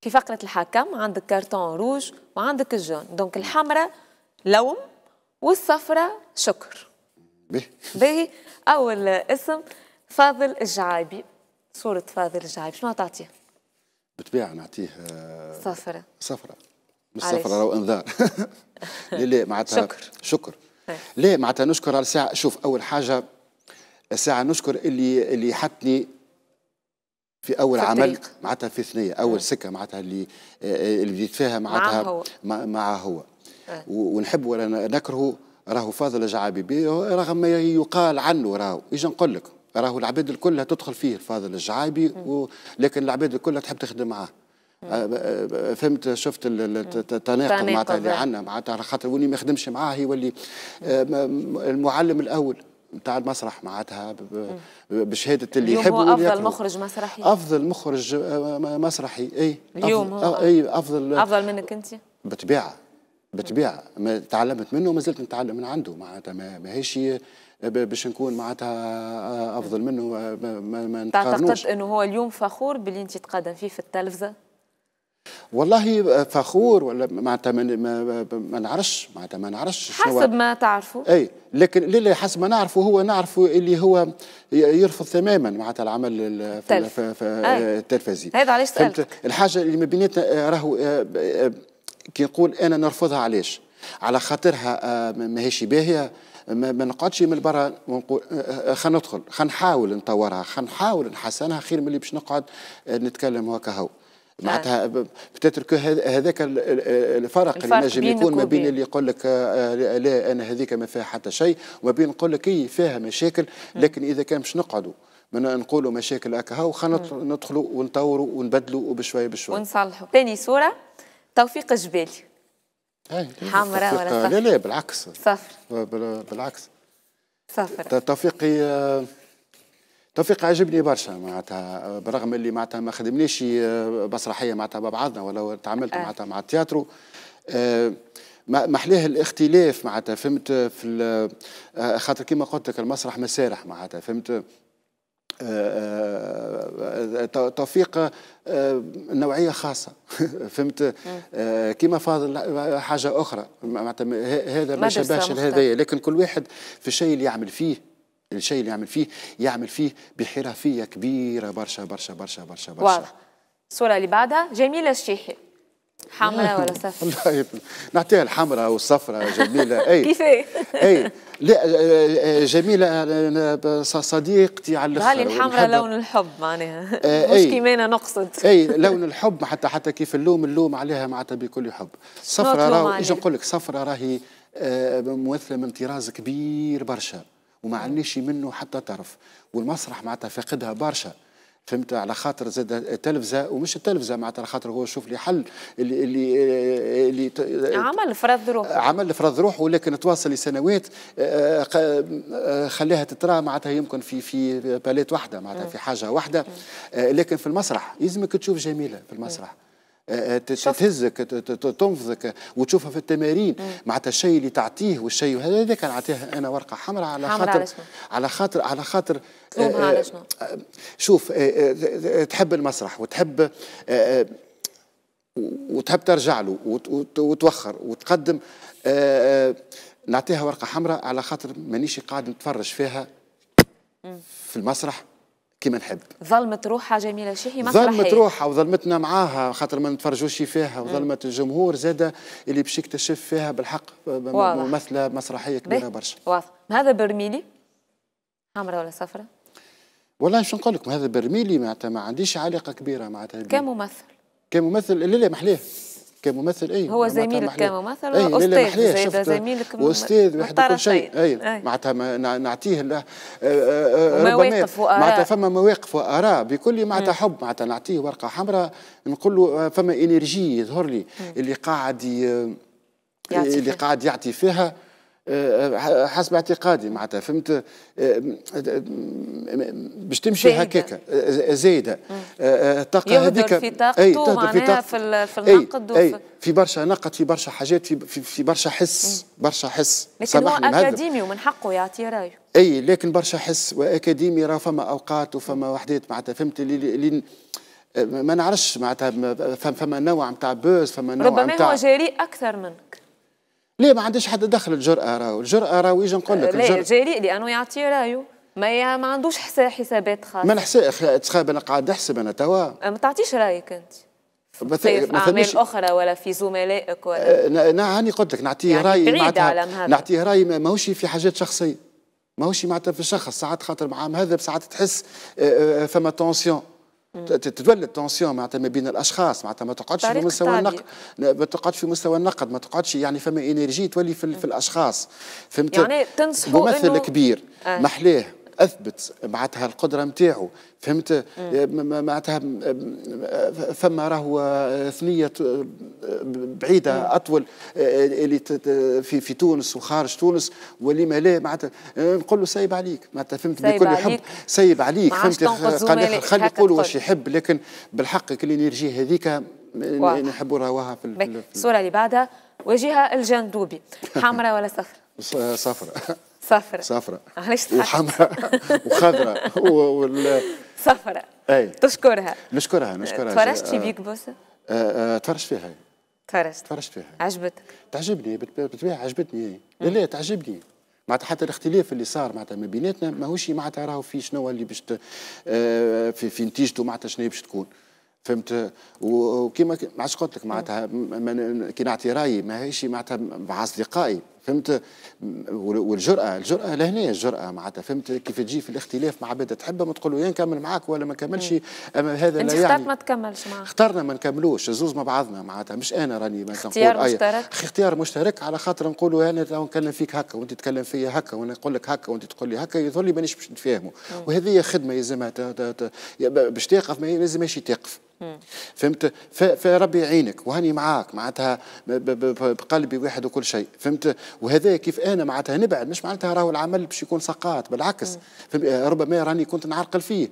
في فقرة الحكم عندك carton rouge وعندك ال jaune. دونك الحمراء لوم والصفراء شكر. باهي أول اسم فاضل الجعايبي صورة فاضل الجعايبي شنو تعطيه؟ بالطبيعة نعطيه صفرة. صفرة. مش صفرة راهو إنذار. لا لا معناتها؟ شكر. شكر. لا معناتها نشكر على الساعة شوف أول حاجة الساعة نشكر اللي اللي حطني في أول في عمل معناتها في ثنية أول م. سكة معناتها اللي اللي بديت فيها معناتها معه هو, مع هو. أه. ونحب ولا نكرهه راهو فاضل جعابي رغم ما يقال عنه راهو. يجي نقول لك راهو العباد الكل تدخل فيه فاضل الجعابي ولكن العباد الكل تحب تخدم معاه. فهمت شفت التناقض معناتها اللي عندنا معناتها خاطر ولي ما يخدمش معاه يولي المعلم الأول. نتاع المسرح معناتها بشهادة اللي يحب هو أفضل مخرج مسرحي؟ أفضل مخرج مسرحي اي اليوم أفضل هو اي أفضل. أفضل منك أنت؟ بالطبيعه بالطبيعه ما تعلمت منه وما زلت نتعلم من عنده معناتها ما ماهيش باش نكون معناتها أفضل منه ما, ما نتقارنوش تعتقد إنه هو اليوم فخور باللي أنت تقدم فيه في التلفزة؟ والله فخور ولا معناتها ما, ما, نعرفش معناتها ما نعرفش حسب ما تعرفوا. اي لكن لا حسب ما نعرفه هو نعرفه اللي هو يرفض تماما معناتها العمل التلفزي هذا علاش سألت؟ الحاجة اللي ما بيناتنا راهو كي نقول أنا نرفضها علاش؟ على خاطرها ماهيش باهية ما نقعدش من برا ونقول خلينا ندخل خلينا نحاول نطورها خلينا نحاول نحسنها خير من اللي باش نقعد نتكلم هكا هو. معناتها بتترك هذاك الفرق اللي نجم يكون ما بين اللي يقول لك لا أنا هذيك ما فيها حتى شيء وما بين نقول لك اي فيها مشاكل لكن إذا كان باش نقعدوا من نقولوا مشاكل هكا هاو خلينا ندخلوا ونطوروا ونبدلوا وبشوية بشوية. ونصلحوا. ثاني صورة توفيق الجبالي حمراء ولا صفر؟ لا لا بالعكس. صفر بالعكس. صفر توفيقي توفيق عجبني برشا معناتها برغم اللي معناتها ما خدمنيش مسرحية معناتها مع بعضنا ولا تعاملت أه. معناتها مع التياترو أه محلاه الاختلاف معناتها فهمت في خاطر كيما قلت لك المسرح مسارح معناتها فهمت؟ توفيق نوعية خاصة فهمت؟ كيما فاضل حاجة أخرى معناتها هذا ما شبهش هذايا لكن كل واحد في الشيء اللي يعمل فيه. الشيء اللي يعمل فيه يعمل فيه بحرفية كبيرة. برشا برشا برشا برشا برشا. واضح. الصورة اللي بعدها جميلة الشيحي حمراء ولا صفراء؟ نعطيها الحمراء والصفراء جميلة. أي. كيفاه؟ أي. لا جميلة صديقتي على الأخر. غالي الحمراء لون الحب معناها. مش كيما نقصد. أي لون الحب حتى حتى كيف اللوم اللوم عليها معناتها بكل حب. صفراء راهي نقول لك صفراء راهي ممثلة من طراز كبير برشا. وما عندنيش منه حتى طرف. والمسرح معناتها فاقدها برشا. فهمت؟ على خاطر زاد التلفزة ومش التلفزة معناتها على خاطر هو شوف لي حل اللي اللي اللي عمل فرض روحه. عمل فرض روحه ولكن تواصل لسنوات خلاها تترى معناتها يمكن في في باليت واحدة معناتها في حاجة واحدة. لكن في المسرح يلزمك تشوف جميلة في المسرح. تهزك تنفذك وتشوفها في التمارين. معناتها الشيء اللي تعطيه والشيء هذا كان نعطيها أنا ورقة حمراء على خاطر على خاطر على خاطر على شنو؟ شوف تحب المسرح وتحب وتحب ترجع له وتوخر وتقدم نعطيها ورقة حمراء على خاطر مانيش قاعد نتفرج فيها في المسرح. كيما نحب. ظلمت روحها جميلة. شيحي مسرحيه ظلمت روحها وظلمتنا معاها خاطر ما نتفرجوش فيها. وظلمت الجمهور زادة اللي باش يكتشف فيها بالحق ممثله مسرحية كبيرة برشا. واضح. هذا برميلي؟ حمراء ولا صفراء والله شو نقول لكم هذا برميلي معناتها ما عنديش علاقه كبيرة معناتها. كممثل. كممثل لا لا محلية. كممثل اي هو زميلك كممثل أي أستاذ؟ زيد زميلك وأستاذ ويحب كل شيء. اي معناتها نعطيه له مواقف واراء معناتها فما مواقف واراء بكل معناتها حب معناتها نعطيه ورقة حمراء نقول له فما إنرجي يظهر لي اللي قاعد اللي قاعد يعطي فيها. حسب اعتقادي معناتها فهمت؟ باش تمشي هكاكا زايدة. الطاقه هذيك في طاقته أي معناها في, في النقد أي, أي في برشا نقد في برشا حاجات في, في, برشا حس برشا حس. لكن هو أكاديمي ومن حقه يعطي رأيه. أي لكن برشا حس وأكاديمي راه فما أوقات وفما وحدات معناتها فهمت؟ اللي, اللي ما نعرفش معناتها فما نوع نتاع بوز فما نوع ربما. هو جريء أكثر منك. ليه ما عنديش حد دخل الجرأة راهو؟ الجرأة راهو يجي نقول لك لا جريء لأنه يعطي رأيه. ما ما عندوش حسابات خاصة ما نحسب تخيل أنا قاعد نحسب أنا توا. ما تعطيش رأيك أنت. في أعمال أخرى ولا في زملائك ولا أنا هاني قلت لك نعطيه يعني رأي معناتها نعطيه رأي ماهوش في حاجات شخصية. ماهوش معناتها في الشخص ساعات خاطر مع هذا ساعات تحس فما تونسيون تتولد تونسيون معناتها ما بين الأشخاص معناتها ما تقعدش في مستوى النقد ما تقعدش في مستوى النقد ما تقعدش يعني فما إنرجي تولي في, في الأشخاص. فهمت؟ يعني تنصحوا ممثل إنه... كبير آه. محلاه. أثبت معناتها القدرة نتاعو فهمت؟ معناتها فما راهو ثنية بعيدة أطول اللي في في تونس وخارج تونس واللي ما لا معناتها نقول له سايب عليك. معناتها فهمت؟ بكل يحب سايب عليك. فهمت؟ خلي يقول واش يحب لكن بالحق الانرجي هذيك نحبوا راهوها في الصورة اللي بعدها وجهها الجندوبي. حمراء ولا صفراء صفراء. صفرة. صفرة. علاش وحمراء. وخضراء. وال صفرة. أي. تشكرها. نشكرها نشكرها. تفرجت في بيك بوس؟ تفرجت فيها. تفرجت. تفرجت فيها. عجبتك؟ تعجبني بالطبيعة عجبتني. لا لا تعجبني. معناتها حتى الاختلاف اللي صار معناتها ما بيناتنا ماهوش معناتها راهو في شنو اللي باش في, في نتيجته معناتها شنو باش تكون. فهمت؟ وكيما ما عادش قلت لك معناتها كي نعطي رأيي ماهيش معناتها مع أصدقائي. فهمت؟ والجرأة الجرأة لهنا الجرأة معناتها فهمت؟ كيف تجي في الاختلاف مع عباد تحبها ما تقول له يا نكمل معاك ولا ما كملش اما هذا لا يعني. ما تكملش معاه. اخترنا ما نكملوش زوز مع بعضنا معناتها مش أنا راني مثلا اختيار مشترك. اختيار مشترك على خاطر نقولوا أنا لو نكلم فيك هكا وأنت تتكلم فيا هكا وأنا نقول لك هكا وأنت تقول لي هكا يظل لي مانيش باش نتفاهموا. وهذه خدمة يلزمها باش تقف ما لازم ماشي تقف. فهمت؟ فربي يعينك وهاني معاك معناتها بقلبي واحد وكل شيء فهمت؟ وهذا كيف أنا معناتها نبعد مش معناتها راهو العمل باش يكون سقاط بالعكس ربما راني كنت نعرقل فيه.